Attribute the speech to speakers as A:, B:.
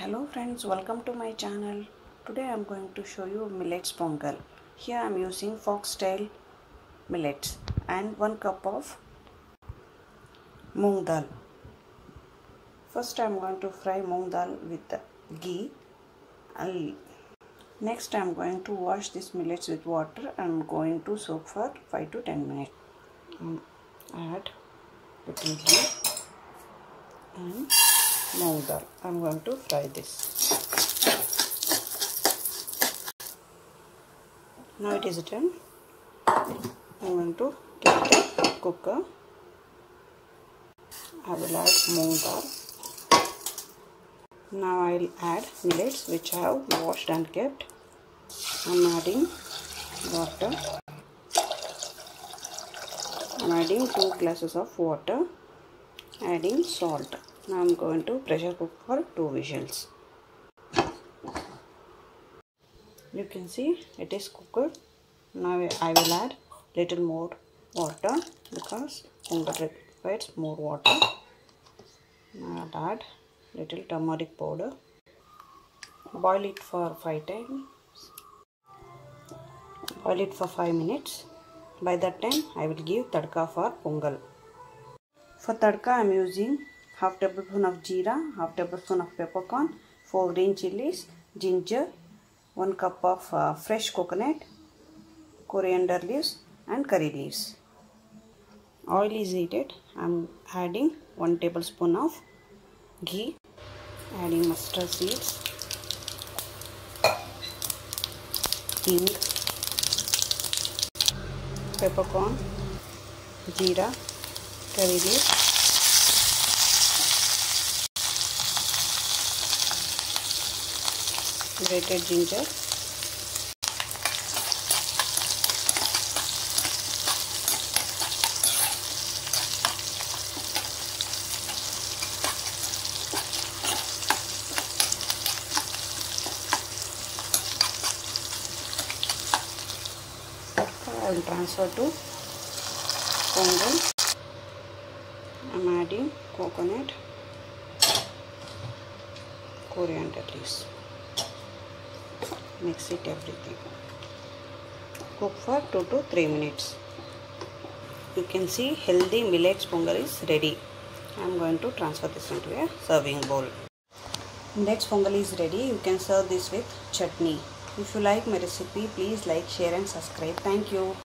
A: Hello friends, welcome to my channel. Today I am going to show you millets pongal. Here I am using foxtail millets and 1 cup of moong dal. First I am going to fry moong dal with ghee. Next I am going to wash these millets with water and I am going to soak for 5 to 10 minutes. Um, add little ghee and moong dal. I am going to fry this. Now it is done. I am going to keep the cooker. I will add moong dal. Now I will add millets which I have washed and kept. I am adding water. I am adding 2 glasses of water. Adding salt. Now I am going to pressure cook for 2 whistles. You can see it is cooked. Now I will add little more water because pongal requires more water. Now I'll add little turmeric powder. Boil it for 5 times. Boil it for 5 minutes. By that time I will give tadka for pongal. For tadka I am using half tablespoon of jeera, half tablespoon of peppercorn, 4 green chilies, ginger, 1 cup of uh, fresh coconut, coriander leaves and curry leaves. Oil is heated. I am adding 1 tablespoon of ghee, adding mustard seeds, hing, peppercorn, jeera, curry leaves, grated ginger I will transfer to pongal. I am adding coconut, coriander leaves mix it everything. Cook for 2 to 3 minutes. You can see healthy millets pongal is ready. I am going to transfer this into a serving bowl. Next pongal is ready. You can serve this with chutney. If you like my recipe please like share and subscribe. Thank you